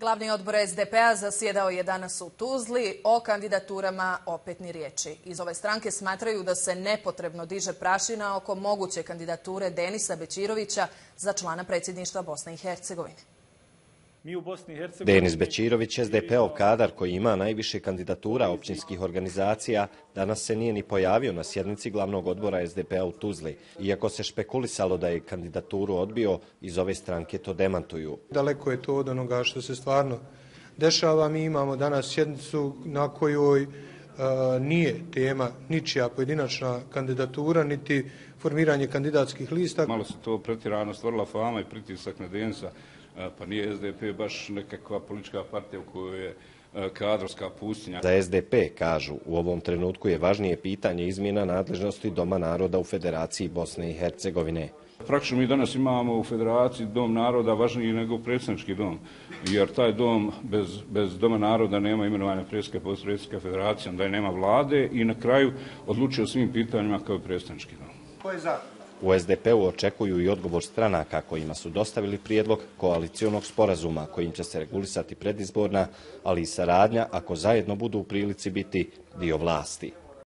Glavni odbor SDP-a zasjedao je danas u Tuzli. O kandidaturama opet ni riječi. Iz ove stranke smatraju da se nepotrebno diže prašina oko moguće kandidature Denisa Bećirovića za člana predsjedništva Bosne i Hercegovine. Denis Bećirović, SDP-ov kadar koji ima najviše kandidatura općinskih organizacija, danas se nije ni pojavio na sjednici glavnog odbora SDP-a u Tuzli. Iako se špekulisalo da je kandidaturu odbio, iz ove stranke to demantuju. Daleko je to od onoga što se stvarno dešava. Mi imamo danas sjednicu na kojoj nije tema ničija pojedinačna kandidatura, niti formiranje kandidatskih lista. Malo se to pretirano stvorila fama i pritisak na Denisa pa nije SDP baš nekakva politička partija u kojoj je kadrovska pustinja. Za SDP, kažu, u ovom trenutku je važnije pitanje izmjena nadležnosti Doma naroda u Federaciji Bosne i Hercegovine. Praktično mi danas imamo u Federaciji Dom naroda važniji nego predsjednički dom, jer taj dom bez, bez Doma naroda nema imenovanja predsjednika postpredsjednika federacije, onda je nema vlade i na kraju odlučuje o svim pitanjima kao predsjednički dom. Ko je za? U SDP-u očekuju i odgovor stranaka kojima su dostavili prijedlog koalicijonog sporazuma kojim će se regulisati predizborna, ali i saradnja ako zajedno budu u prilici biti dio vlasti.